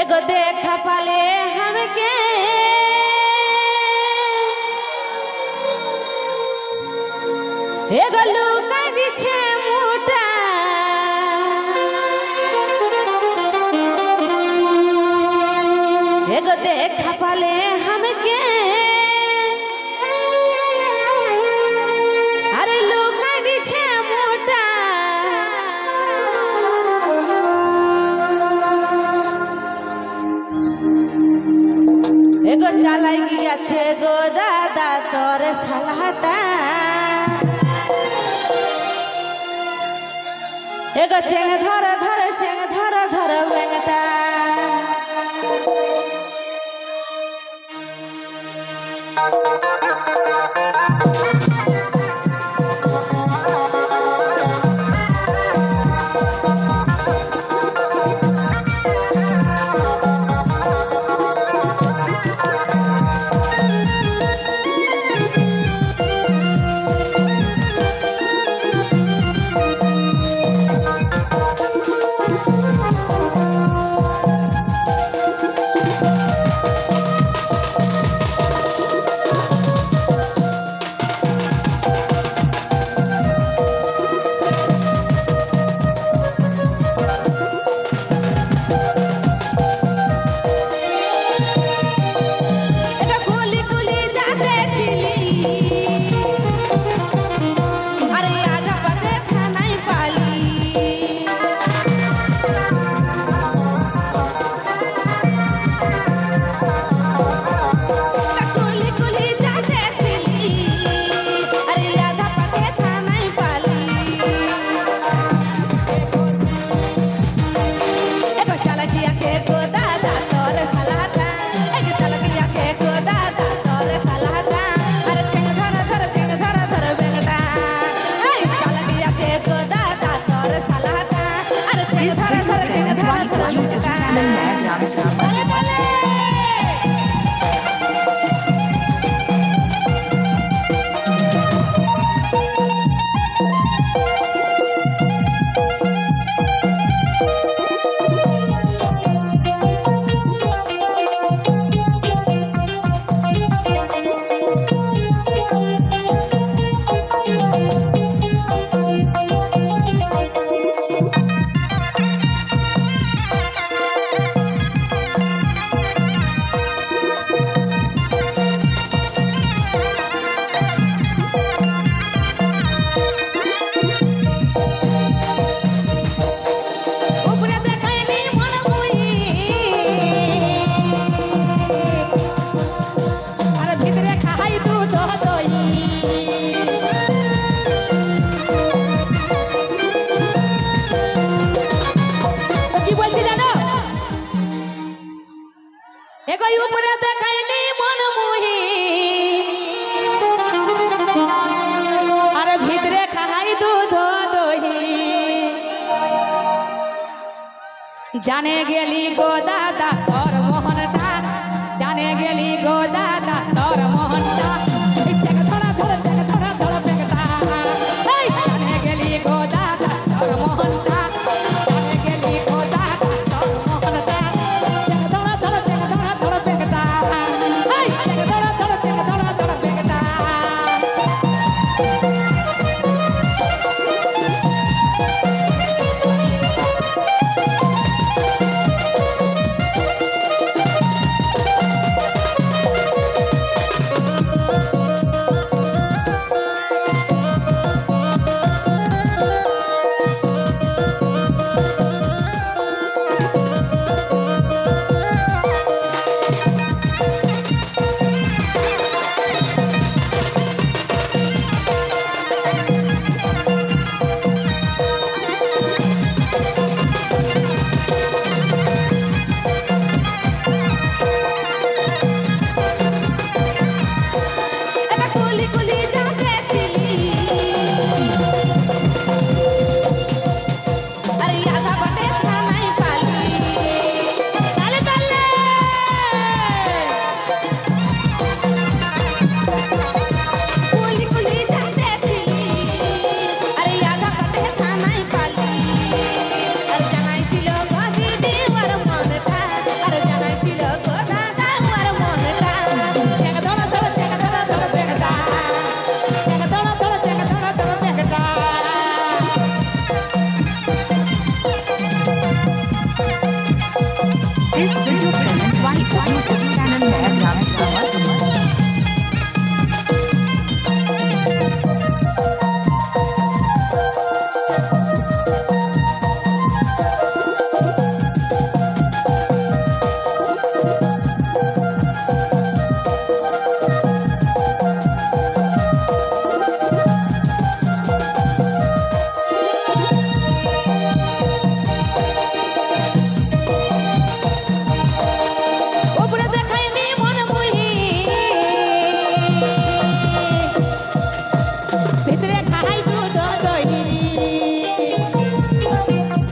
एगो देखा पाले हमके एगो लुका दिछे मोटा एगो देखा पाले हमके চালাই গিয়াছে গো দাদা তোর সালাটা এগো চেং ধর ধর চেং ধর ধর ব্যাংটা এগো I'm the bathroom. কি বলছি উপরে দেখাইনি মন মুহি। আর ভিতরে খাই দুধ জানে গেলি গো দাদা escolhida.